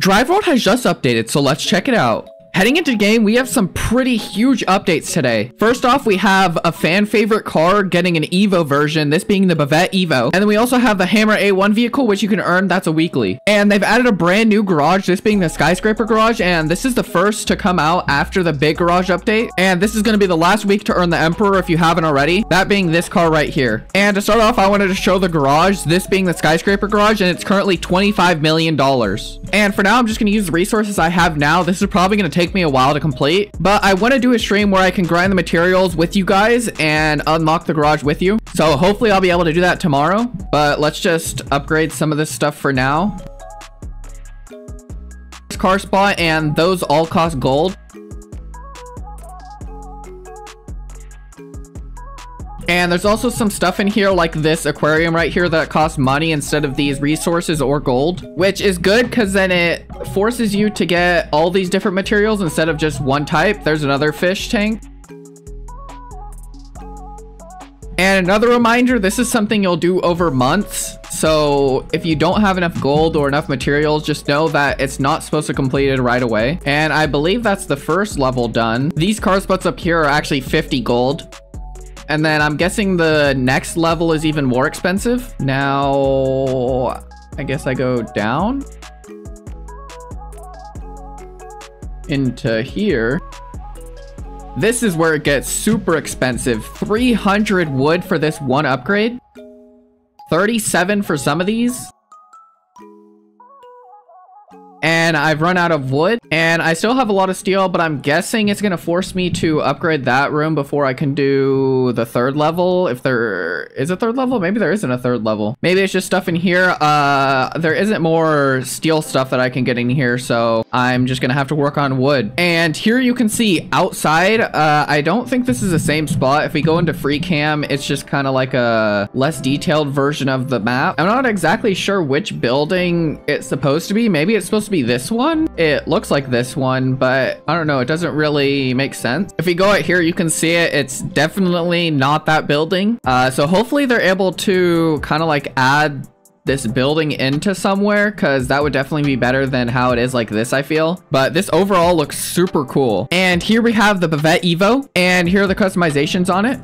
Drive World has just updated, so let's check it out. Heading into game, we have some pretty huge updates today. First off, we have a fan favorite car getting an Evo version, this being the Bavette Evo. And then we also have the Hammer A1 vehicle, which you can earn, that's a weekly. And they've added a brand new garage, this being the Skyscraper garage, and this is the first to come out after the big garage update. And this is going to be the last week to earn the Emperor if you haven't already, that being this car right here. And to start off, I wanted to show the garage, this being the Skyscraper garage, and it's currently $25 million. And for now, I'm just going to use the resources I have now. This is probably going to take take me a while to complete, but I want to do a stream where I can grind the materials with you guys and unlock the garage with you. So hopefully I'll be able to do that tomorrow, but let's just upgrade some of this stuff for now. This Car spot and those all cost gold. And there's also some stuff in here like this aquarium right here that costs money instead of these resources or gold, which is good because then it forces you to get all these different materials instead of just one type. There's another fish tank. And another reminder, this is something you'll do over months. So if you don't have enough gold or enough materials, just know that it's not supposed to complete it right away. And I believe that's the first level done. These car spots up here are actually 50 gold. And then I'm guessing the next level is even more expensive. Now, I guess I go down into here. This is where it gets super expensive. 300 wood for this one upgrade. 37 for some of these and I've run out of wood and I still have a lot of steel but I'm guessing it's gonna force me to upgrade that room before I can do the third level if there is a third level? Maybe there isn't a third level. Maybe it's just stuff in here. Uh there isn't more steel stuff that I can get in here so I'm just gonna have to work on wood. And here you can see outside uh I don't think this is the same spot. If we go into free cam it's just kind of like a less detailed version of the map. I'm not exactly sure which building it's supposed to be. Maybe it's supposed to be this one. It looks like this one, but I don't know. It doesn't really make sense. If we go out here, you can see it. It's definitely not that building. Uh, so hopefully they're able to kind of like add this building into somewhere because that would definitely be better than how it is like this I feel but this overall looks super cool and here we have the Bavette Evo and here are the customizations on it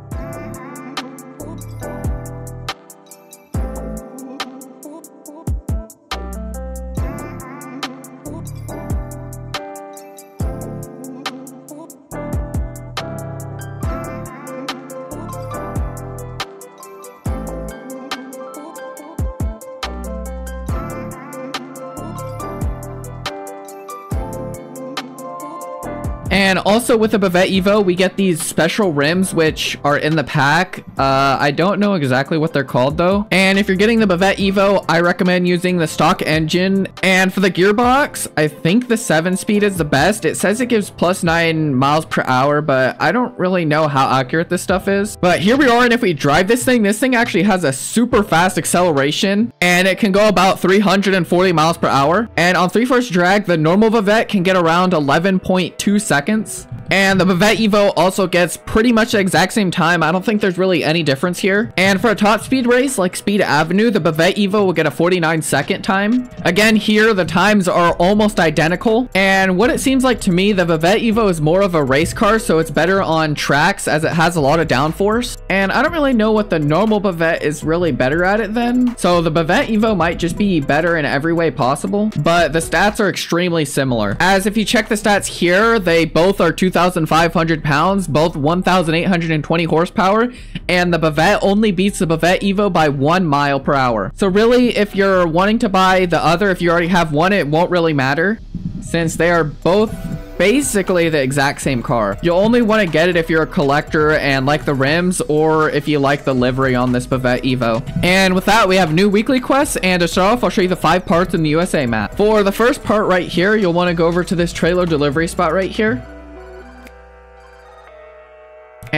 And also with the Bavette Evo, we get these special rims, which are in the pack. Uh, I don't know exactly what they're called though. And if you're getting the Bavette Evo, I recommend using the stock engine. And for the gearbox, I think the seven speed is the best. It says it gives plus nine miles per hour, but I don't really know how accurate this stuff is. But here we are. And if we drive this thing, this thing actually has a super fast acceleration and it can go about 340 miles per hour. And on three force drag, the normal Bavette can get around 11.2 seconds seconds. And the Bavette Evo also gets pretty much the exact same time. I don't think there's really any difference here. And for a top speed race like Speed Avenue, the Bavette Evo will get a 49 second time. Again, here the times are almost identical. And what it seems like to me, the Bavette Evo is more of a race car, so it's better on tracks as it has a lot of downforce. And I don't really know what the normal Bavette is really better at it then. So the Bavette Evo might just be better in every way possible, but the stats are extremely similar. As if you check the stats here, they both are 2,000 2,500 pounds, both 1,820 horsepower, and the Bavette only beats the Bavette Evo by one mile per hour. So really, if you're wanting to buy the other, if you already have one, it won't really matter since they are both basically the exact same car. You'll only want to get it if you're a collector and like the rims or if you like the livery on this Bavette Evo. And with that, we have new weekly quests and to start off, I'll show you the five parts in the USA map. For the first part right here, you'll want to go over to this trailer delivery spot right here.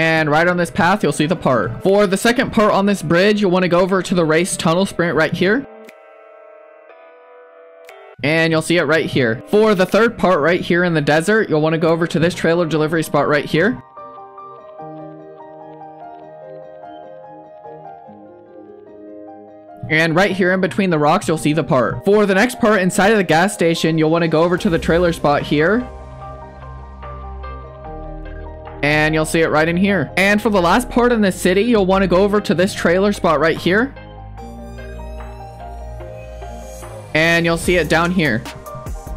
And right on this path, you'll see the part. For the second part on this bridge, you'll want to go over to the race tunnel sprint right here. And you'll see it right here. For the third part right here in the desert, you'll want to go over to this trailer delivery spot right here. And right here in between the rocks, you'll see the part. For the next part inside of the gas station, you'll want to go over to the trailer spot here. And you'll see it right in here. And for the last part in the city, you'll want to go over to this trailer spot right here. And you'll see it down here.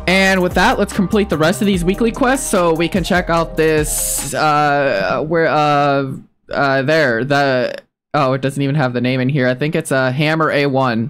And with that, let's complete the rest of these weekly quests so we can check out this, uh, where, uh, uh, there, the, oh, it doesn't even have the name in here. I think it's a Hammer A1.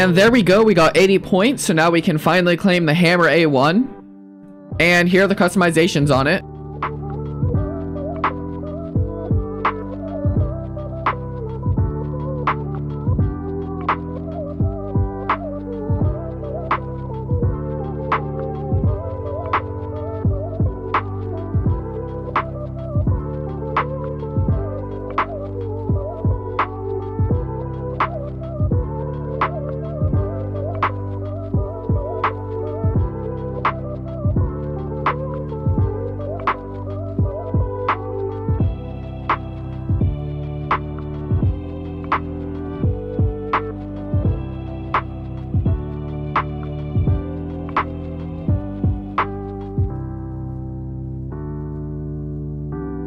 And there we go, we got 80 points, so now we can finally claim the Hammer A1. And here are the customizations on it.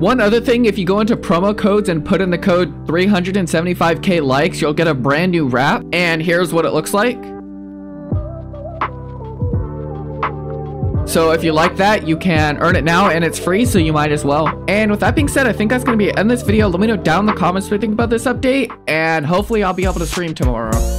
One other thing, if you go into promo codes and put in the code 375k likes, you'll get a brand new wrap. And here's what it looks like. So if you like that, you can earn it now and it's free, so you might as well. And with that being said, I think that's going to be it in this video. Let me know down in the comments what you think about this update, and hopefully I'll be able to stream tomorrow.